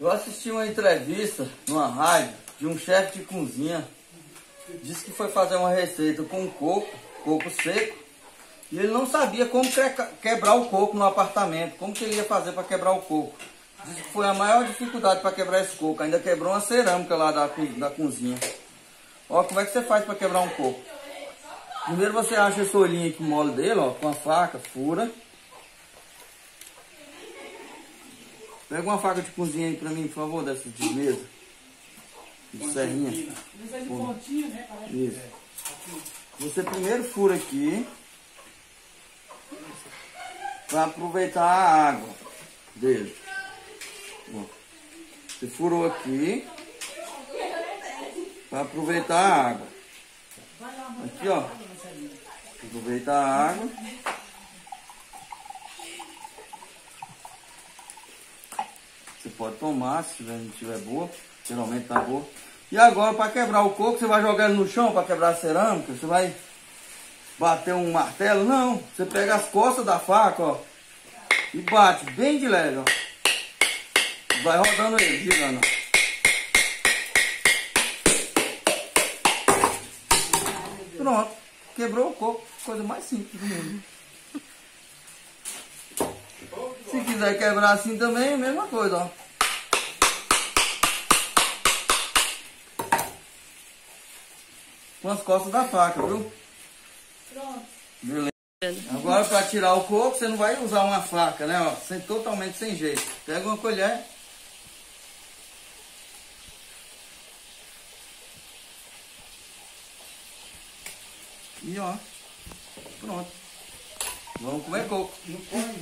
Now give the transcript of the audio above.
Eu assisti uma entrevista numa rádio de um chefe de cozinha. Disse que foi fazer uma receita com coco, coco seco, e ele não sabia como quebrar o coco no apartamento, como que ele ia fazer para quebrar o coco. Disse que foi a maior dificuldade para quebrar esse coco. Ainda quebrou uma cerâmica lá da, da cozinha. Ó, como é que você faz para quebrar um coco? Primeiro você acha esse olhinho aqui mole dele, ó, com a faca, fura. Pega uma faca de cozinha aí pra mim, por favor, dessa de mesa. De serrinha. Né? Isso. Você primeiro fura aqui. Pra aproveitar a água dele. Você furou aqui. Pra aproveitar a água. Aqui, ó. Aproveitar a água. Pode tomar, se tiver boa. Geralmente tá boa. E agora, para quebrar o coco, você vai jogar ele no chão para quebrar a cerâmica? Você vai bater um martelo? Não. Você pega as costas da faca, ó. E bate bem de leve, ó. Vai rodando ele, girando. Pronto. Quebrou o coco. Coisa mais simples do mundo. Se quiser quebrar assim também, é mesma coisa, ó. Com as costas da faca, viu? Pronto. Beleza. Agora para tirar o coco, você não vai usar uma faca, né? Ó, sem, totalmente sem jeito. Pega uma colher. E ó, pronto. Vamos comer coco. Não corre